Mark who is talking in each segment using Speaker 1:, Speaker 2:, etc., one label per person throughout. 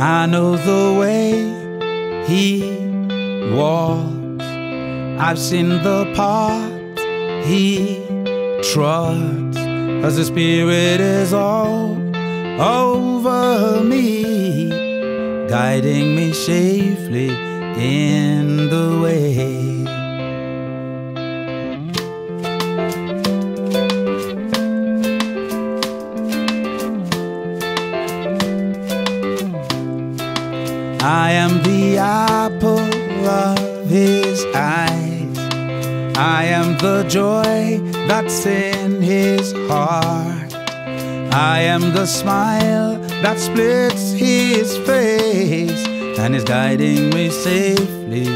Speaker 1: I know the way he walks. I've seen the path he trots. Cause the Spirit is all over me, guiding me safely in the way. I am the apple of his eyes. I am the joy that's in his heart. I am the smile that splits his face and is guiding me safely.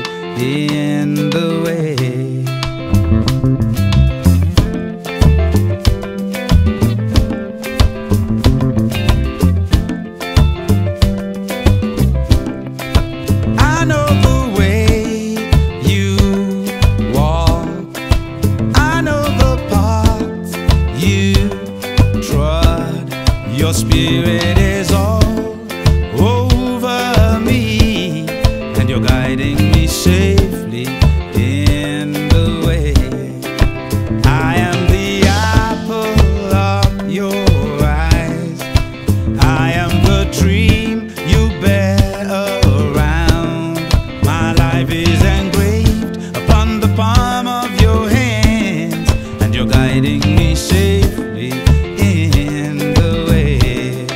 Speaker 1: guiding me safely in the way,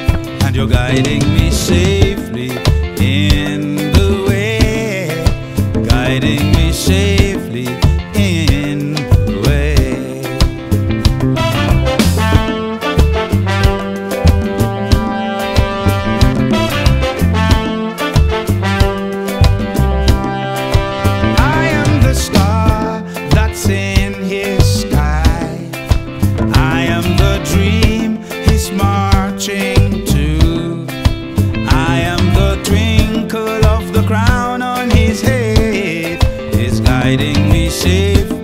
Speaker 1: and you're guiding me safely. guiding me safe.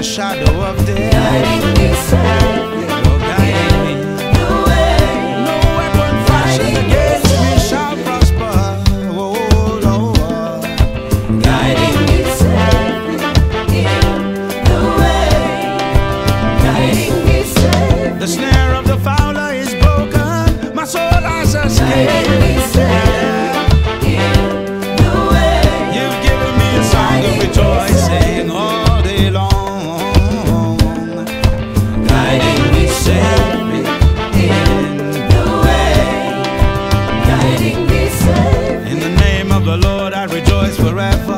Speaker 1: the shadow of death.
Speaker 2: forever.